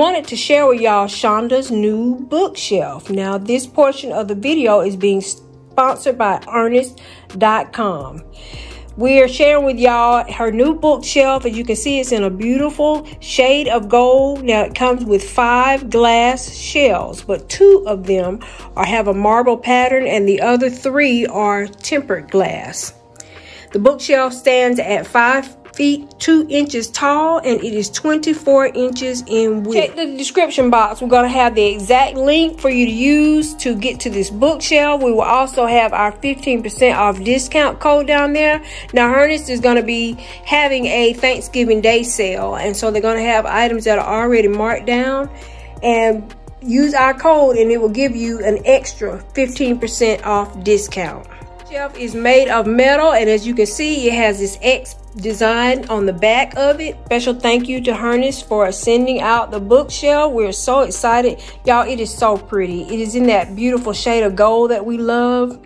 excited to share with y'all Shonda's new bookshelf. Now, this portion of the video is being sponsored by Hernest.com. We are sharing with y'all her new bookshelf. As you can see, it's in a beautiful shade of gold. Now it comes with five glass shells, but two of them are have a marble pattern and the other three are tempered glass. The bookshelf stands at five feet 2 inches tall and it is 24 inches in width. Check the description box. We're going to have the exact link for you to use to get to this bookshelf. We will also have our 15% off discount code down there. Now Hernest is going to be having a Thanksgiving Day sale and so they're going to have items that are already marked down and use our code and it will give you an extra 15% off discount. Shelf is made of metal and as you can see it has this X design on the back of it. Special thank you to Hernest for sending out the bookshelf. We're so excited. Y'all, it is so pretty. It is in that beautiful shade of gold that we love.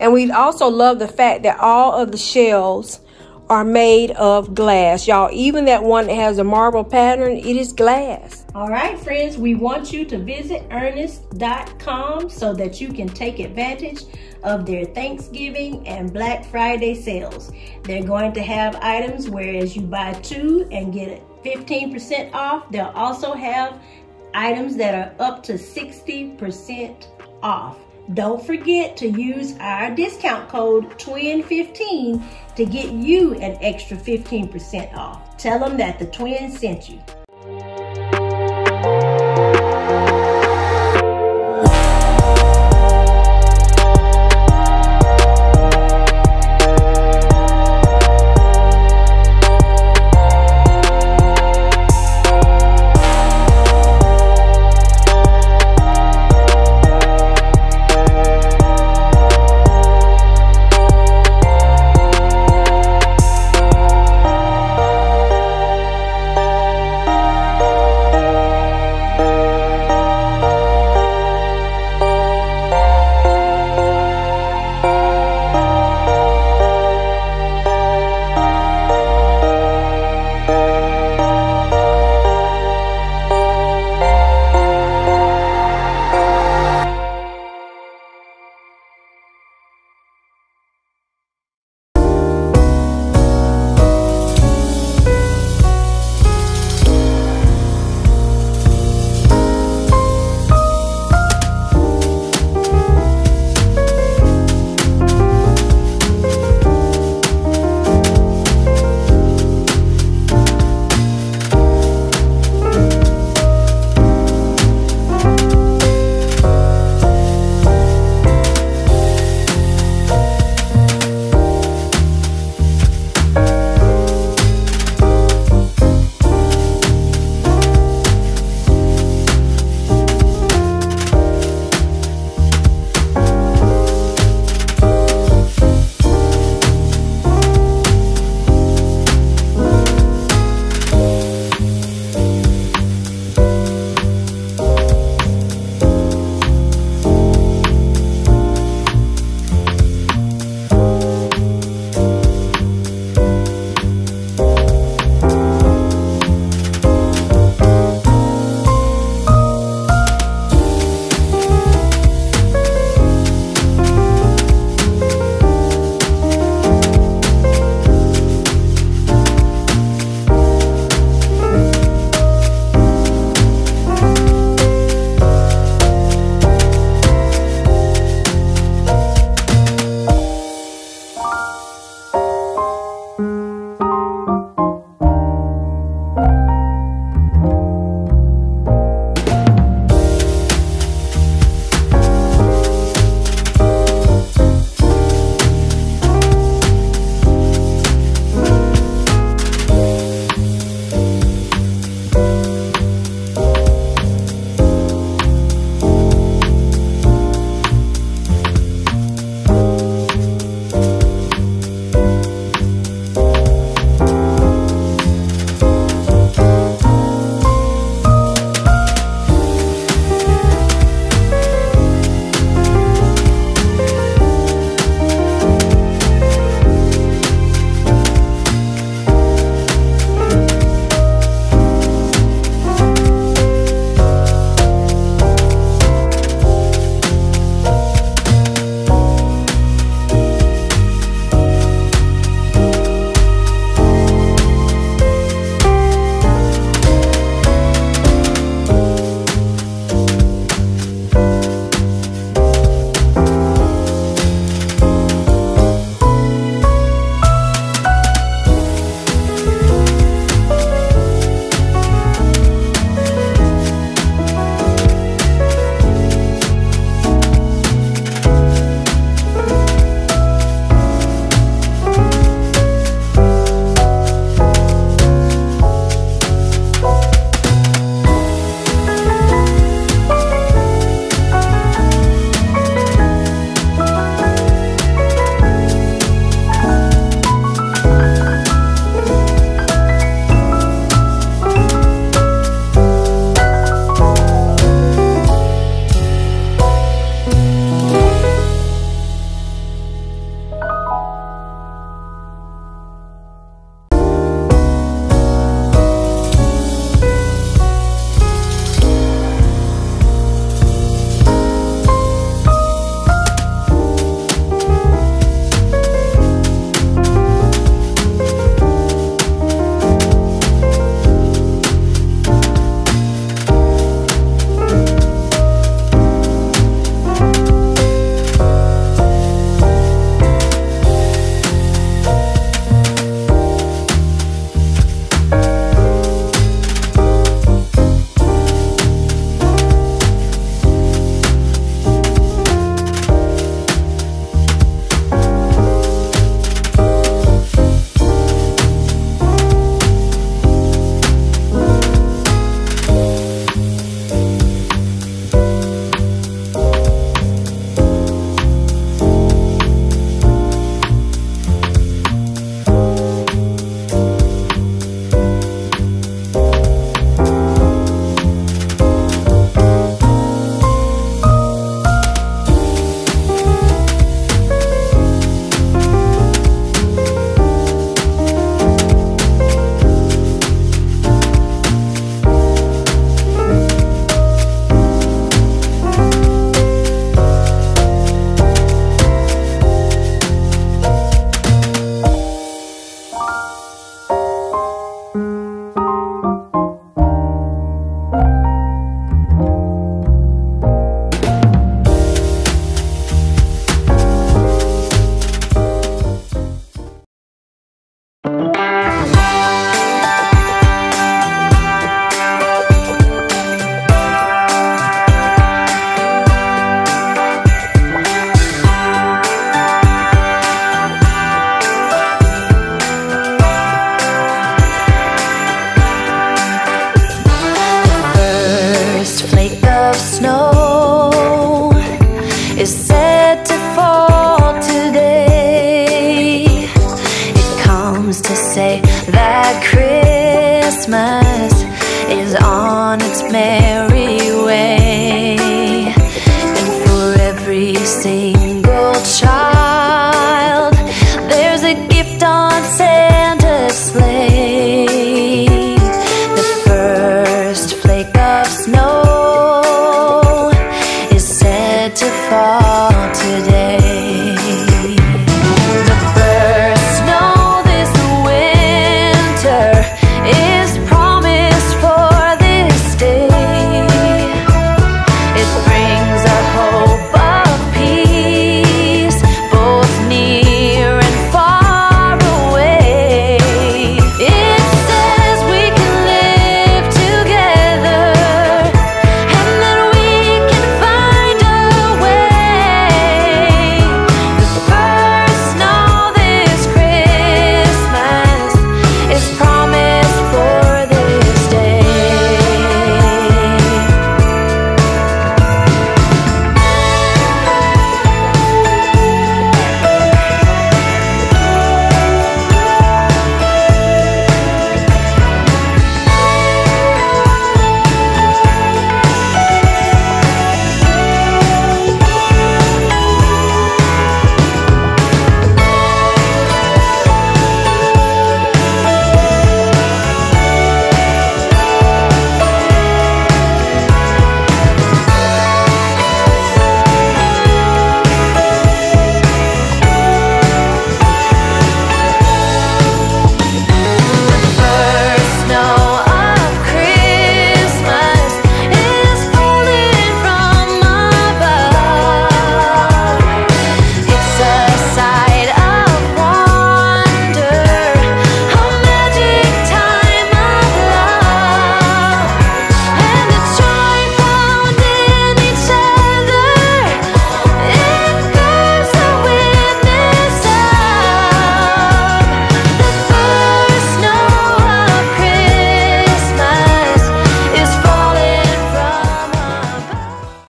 And we also love the fact that all of the shelves are made of glass. Y'all, even that one that has a marble pattern, it is glass. All right, friends, we want you to visit hernest.com so that you can take advantage of their Thanksgiving and Black Friday sales. They're going to have items whereas you buy two and get 15% off. They'll also have items that are up to 60% off. Don't forget to use our discount code TWIN15 to get you an extra 15% off. Tell them that the twin sent you.